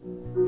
Música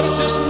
Just.